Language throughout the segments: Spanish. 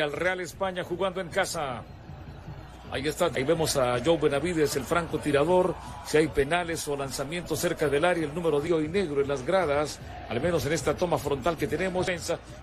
al Real España jugando en casa. Ahí está, ahí vemos a Joe Benavides, el franco tirador. Si hay penales o lanzamientos cerca del área, el número dio y negro en las gradas, al menos en esta toma frontal que tenemos,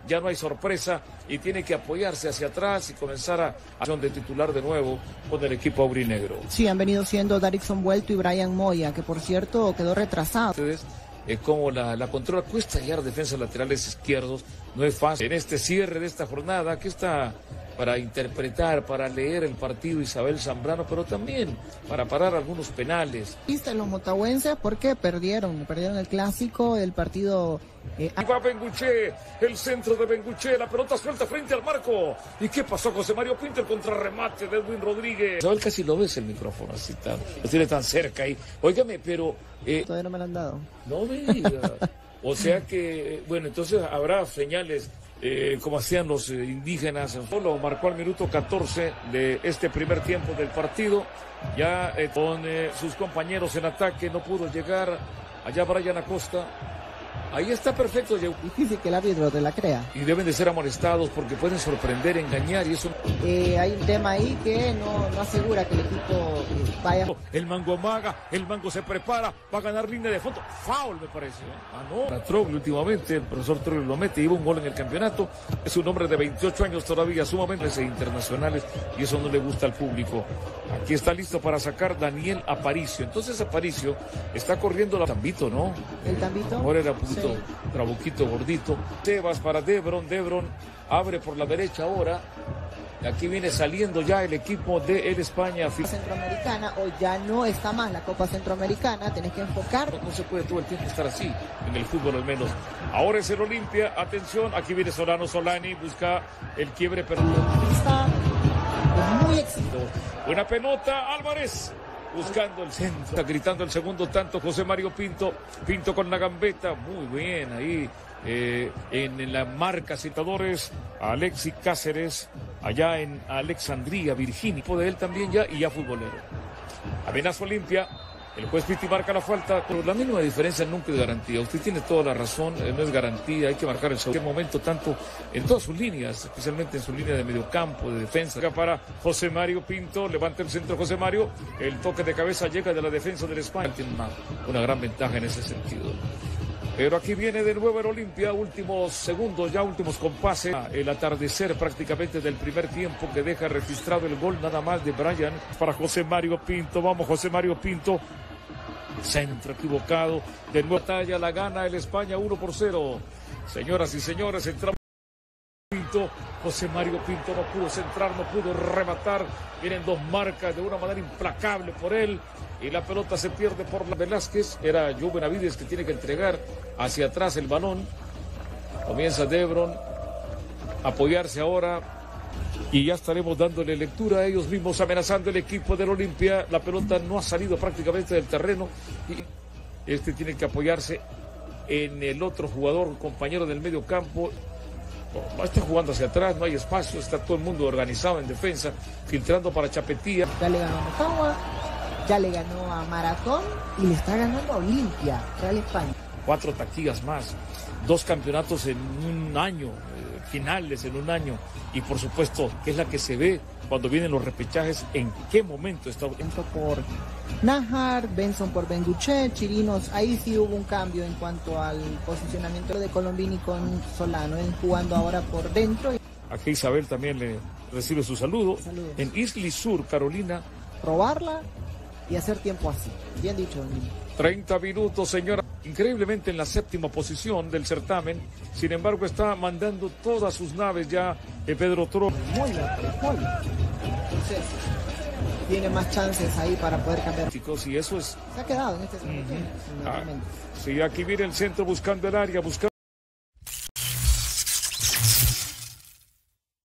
ya no hay sorpresa y tiene que apoyarse hacia atrás y comenzar a acción de titular de nuevo con el equipo aurinegro. Sí, han venido siendo Darickson Vuelto y Brian Moya, que por cierto quedó retrasado. Ustedes, eh, como la, la controla, cuesta hallar defensas laterales izquierdos, no es fácil. En este cierre de esta jornada, que está para interpretar, para leer el partido Isabel Zambrano, pero también para parar algunos penales. ¿Viste los motahuenses por qué perdieron? Perdieron el clásico, el partido... Eh, va Benguché, el centro de Benguché, la pelota suelta frente al marco. ¿Y qué pasó José Mario Pinto? contra remate de Edwin Rodríguez. Isabel casi lo ves el micrófono así tan, lo tiene tan cerca ahí. Óigame, pero... Eh, Todavía no me lo han dado. No me digas. O sea que, bueno, entonces habrá señales eh, como hacían los eh, indígenas. Solo marcó al minuto 14 de este primer tiempo del partido. Ya eh, con sus compañeros en ataque no pudo llegar allá Brian Acosta. Ahí está perfecto. Difícil que el árbitro te la crea. Y deben de ser amonestados porque pueden sorprender, engañar y eso. Eh, hay un tema ahí que no, no asegura que el equipo vaya. El mango amaga, el mango se prepara, va a ganar línea de fondo. Foul me parece. ¿eh? Ah, no. Para Troglio últimamente, el profesor Troglio lo mete, lleva un gol en el campeonato. Es un hombre de 28 años todavía, sumamente internacionales y eso no le gusta al público. Aquí está listo para sacar Daniel Aparicio. Entonces Aparicio está corriendo la tambito, ¿no? El tambito. Ahora era un trabuquito gordito. Tebas para Debron, Debron abre por la derecha ahora. Aquí viene saliendo ya el equipo de el España. Centroamericana, o ya no está más la Copa Centroamericana, tenés que enfocar. No, se puede todo el tiempo estar así, en el fútbol al menos. Ahora es el Olimpia, atención, aquí viene Solano Solani, busca el quiebre, pero... Está muy exitoso. Buena pelota, Álvarez buscando el centro. Está gritando el segundo tanto José Mario Pinto. Pinto con la gambeta. Muy bien ahí. Eh, en la marca citadores, Alexi Cáceres, allá en Alexandría, Virginia. De él también ya y ya futbolero. Amenaza Olimpia. El juez Pitti marca la falta, pero la mínima diferencia nunca es garantía. Usted tiene toda la razón, eh, no es garantía, hay que marcar en cualquier momento, tanto en todas sus líneas, especialmente en su línea de mediocampo, de defensa. Acá para José Mario Pinto, levanta el centro José Mario, el toque de cabeza llega de la defensa del España. Tiene una, una gran ventaja en ese sentido. Pero aquí viene de nuevo el Olimpia, últimos segundos, ya últimos compases. El atardecer prácticamente del primer tiempo que deja registrado el gol nada más de Brian para José Mario Pinto. Vamos, José Mario Pinto. Centro equivocado. De nuevo talla la gana el España 1 por 0. Señoras y señores, entramos. Pinto, José Mario Pinto no pudo centrar, no pudo rematar. Vienen dos marcas de una manera implacable por él y la pelota se pierde por Velázquez. Era Joe Benavides que tiene que entregar hacia atrás el balón. Comienza Debron a apoyarse ahora y ya estaremos dándole lectura a ellos mismos amenazando el equipo del Olimpia. La pelota no ha salido prácticamente del terreno y este tiene que apoyarse en el otro jugador, compañero del medio campo. No, está jugando hacia atrás, no hay espacio, está todo el mundo organizado en defensa, filtrando para Chapetía. Ya le ganó a ya le ganó a Maratón y le está ganando a Olimpia, Real España. Cuatro taquillas más, dos campeonatos en un año, eh, finales en un año, y por supuesto, que es la que se ve cuando vienen los repechajes, en qué momento está. Por Najar, Benson por Benguche, Chirinos, ahí sí hubo un cambio en cuanto al posicionamiento de Colombini con Solano, él jugando ahora por dentro. Aquí Isabel también le recibe su saludo. Saludos. En Isli Sur, Carolina. Probarla y hacer tiempo así. Bien dicho, Lino. 30 minutos, señora. Increíblemente en la séptima posición del certamen. Sin embargo, está mandando todas sus naves ya eh, Pedro Toro. Muy bien, muy bien. Entonces, tiene más chances ahí para poder cambiar. Chicos, y eso es. Se ha quedado en este segundo Ah, fundamentalmente. sí, aquí viene el centro buscando el área, buscando.